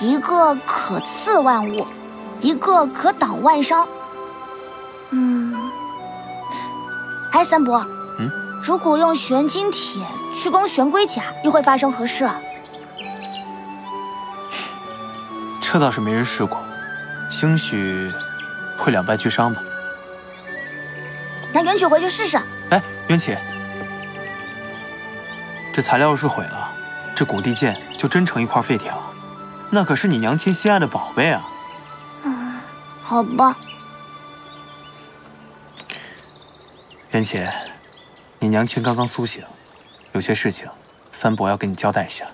一个可刺万物，一个可挡万伤。嗯，哎，三伯，嗯，如果用玄金铁去攻玄龟甲，又会发生何事啊？这倒是没人试过，兴许会两败俱伤吧。那元曲回去试试。哎，元曲，这材料要是毁了，这古地剑就真成一块废铁了。那可是你娘亲心爱的宝贝啊！啊，好吧。元起，你娘亲刚刚苏醒，有些事情，三伯要跟你交代一下。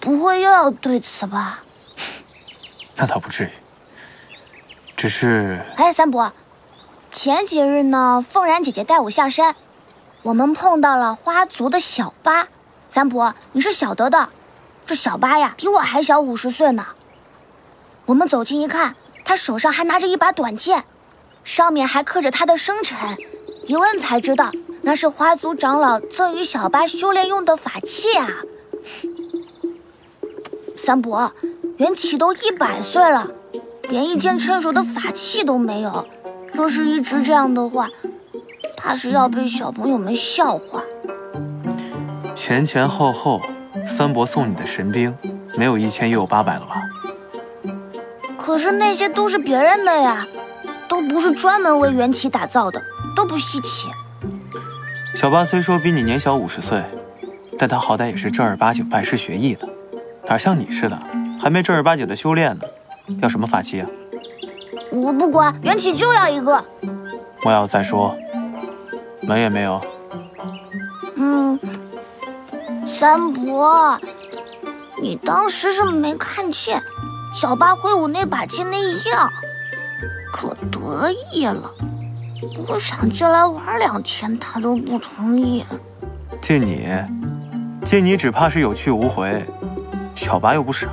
不会又要对此吧？那倒不至于，只是……哎，三伯，前几日呢，凤然姐姐带我下山，我们碰到了花族的小八。三伯，你是晓得的。这小八呀，比我还小五十岁呢。我们走近一看，他手上还拿着一把短剑，上面还刻着他的生辰。一问才知道，那是花族长老赠予小八修炼用的法器啊。三伯，元启都一百岁了，连一件趁手的法器都没有。若是一直这样的话，怕是要被小朋友们笑话。前前后后。三伯送你的神兵，没有一千也有八百了吧？可是那些都是别人的呀，都不是专门为元启打造的，都不稀奇。小八虽说比你年小五十岁，但他好歹也是正儿八经拜师学艺的，哪像你似的，还没正儿八经的修炼呢？要什么法器啊？我不管，元启就要一个。莫要再说，门也没有。三伯，你当时是没看见小八挥舞那把剑那样，可得意了。我想借来玩两天，他都不同意。借你，借你，只怕是有去无回。小八又不傻。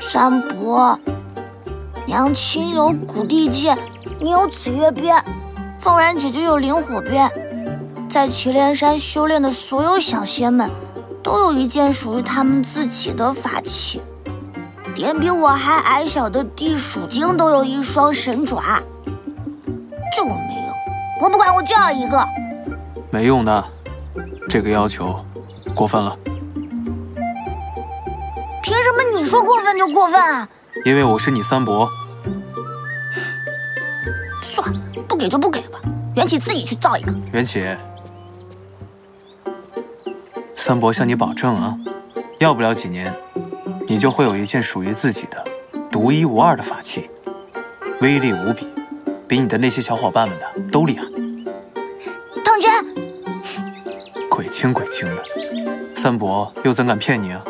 三伯，娘亲有古地剑，你有紫月鞭，凤然姐姐有灵火鞭。在祁连山修炼的所有小仙们，都有一件属于他们自己的法器。连比我还矮小的地鼠精都有一双神爪。就我没有，我不管，我就要一个。没用的，这个要求过分了。凭什么你说过分就过分啊？因为我是你三伯。算了，不给就不给吧。元启自己去造一个。元启。三伯向你保证啊，要不了几年，你就会有一件属于自己的、独一无二的法器，威力无比，比你的那些小伙伴们的都厉害。当真？鬼轻鬼轻的，三伯又怎敢骗你啊？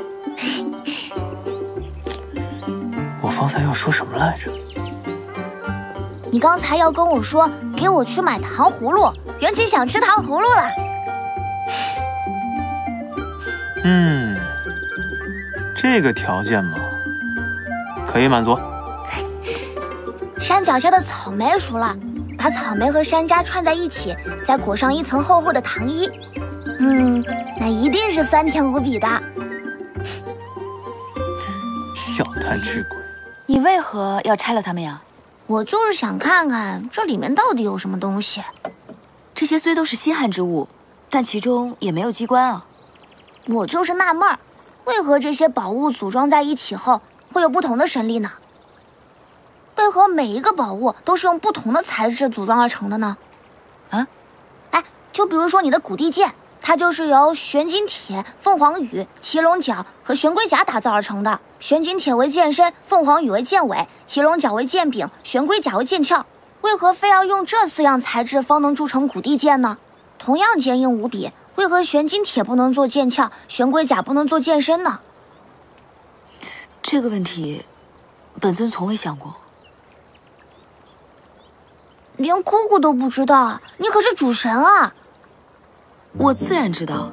我方才要说什么来着？你刚才要跟我说，给我去买糖葫芦，元琪想吃糖葫芦了。嗯，这个条件嘛，可以满足。山脚下的草莓熟了，把草莓和山楂串在一起，再裹上一层厚厚的糖衣。嗯，那一定是酸甜无比的。小贪吃鬼，你为何要拆了它们呀？我就是想看看这里面到底有什么东西。这些虽都是稀罕之物，但其中也没有机关啊。我就是纳闷儿，为何这些宝物组装在一起后会有不同的神力呢？为何每一个宝物都是用不同的材质组装而成的呢？啊？哎，就比如说你的古地剑，它就是由玄金铁、凤凰羽、骑龙角和玄龟甲打造而成的。玄金铁为剑身，凤凰羽为剑尾，骑龙角为剑柄，玄龟甲为剑鞘。为何非要用这四样材质方能铸成古地剑呢？同样坚硬无比。为何玄金铁不能做剑鞘，玄龟甲不能做剑身呢？这个问题，本尊从未想过。连姑姑都不知道啊，你可是主神啊！我自然知道，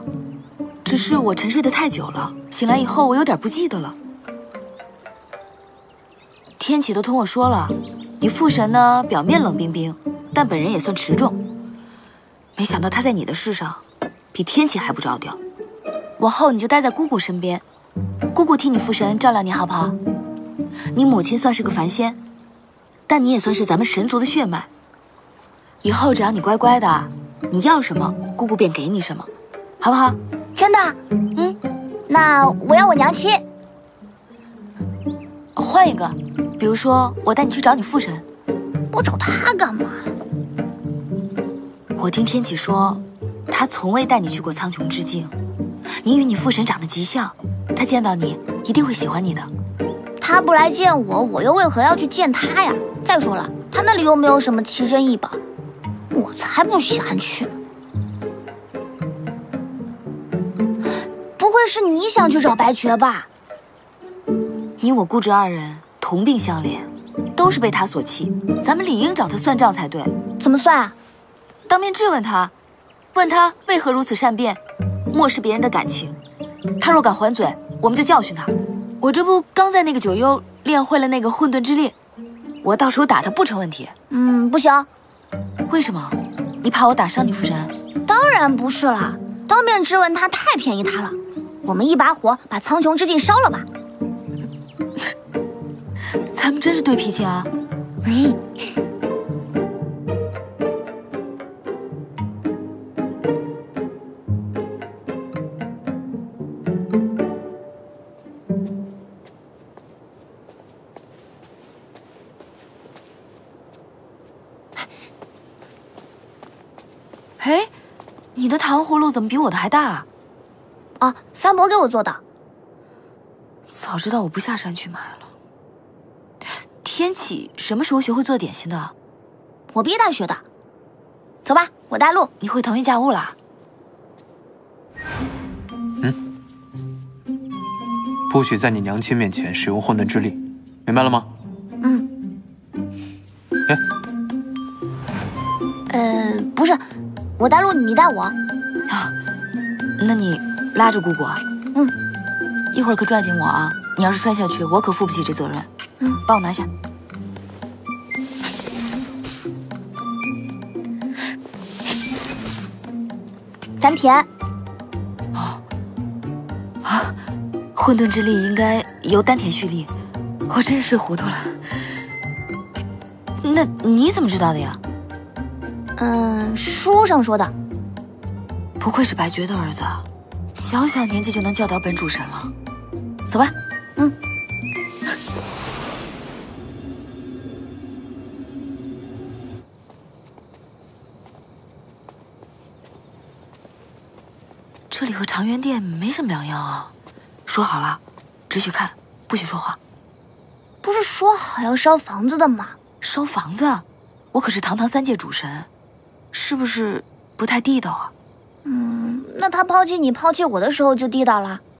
只是我沉睡的太久了，醒来以后我有点不记得了。天启都同我说了，你父神呢，表面冷冰冰，但本人也算持重。没想到他在你的事上。比天启还不着调，往后你就待在姑姑身边，姑姑替你父神照料你好不好？你母亲算是个凡仙，但你也算是咱们神族的血脉。以后只要你乖乖的，你要什么，姑姑便给你什么，好不好？真的？嗯，那我要我娘亲。换一个，比如说我带你去找你父神。我找他干嘛？我听天启说，他从未带你去过苍穹之境。你与你父神长得极像，他见到你一定会喜欢你的。他不来见我，我又为何要去见他呀？再说了，他那里又没有什么奇珍异宝，我才不稀罕去呢。不会是你想去找白绝吧？你我姑侄二人同病相怜，都是被他所弃，咱们理应找他算账才对。怎么算啊？当面质问他，问他为何如此善变，漠视别人的感情。他若敢还嘴，我们就教训他。我这不刚在那个九幽练会了那个混沌之力，我到时候打他不成问题。嗯，不行。为什么？你怕我打伤你父神？当然不是啦，当面质问他太便宜他了。我们一把火把苍穹之境烧了吧。咱们真是对脾气啊！的糖葫芦怎么比我的还大啊？啊，三伯给我做的。早知道我不下山去买了。天启什么时候学会做点心的？我毕业大学的。走吧，我带路。你会腾云驾雾了？嗯。不许在你娘亲面前使用混沌之力，明白了吗？嗯。哎。呃，不是，我带路，你带我。啊，那你拉着姑姑啊。嗯。一会儿可抓紧我啊！你要是摔下去，我可负不起这责任。嗯，帮我拿下。丹田。哦。啊，混沌之力应该由丹田蓄力，我真是睡糊涂了。那你怎么知道的呀？嗯，书上说的。不愧是白绝的儿子，小小年纪就能教导本主神了。走吧，嗯。这里和长垣殿没什么两样啊。说好了，只许看，不许说话。不是说好要烧房子的吗？烧房子？我可是堂堂三界主神，是不是不太地道啊？嗯，那他抛弃你、抛弃我的时候就地道了。